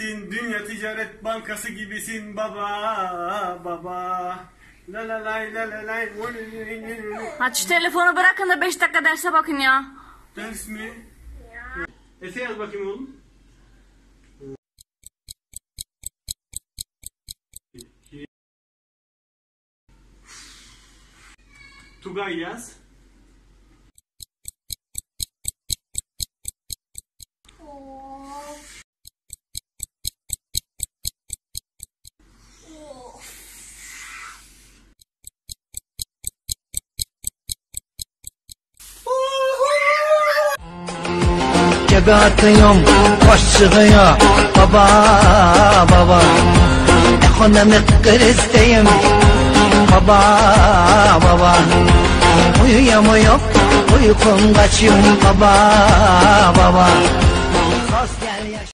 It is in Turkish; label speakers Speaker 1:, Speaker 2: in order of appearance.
Speaker 1: gibisin, Dünya Ticaret Bankası gibisin baba baba. La la lay la la lay.
Speaker 2: Hadi şu telefonu bırakın da 5 dakika derse bakın ya.
Speaker 1: Ders mi? Efe yaz bakayım oğlum. Tugay yaz.
Speaker 3: Cebe atıyorum, boş çıkıyor. Baba, baba. Ekonomik krizdeyim Baba, baba. Uyuyamıyorum, uykum kaçıyor. Baba, baba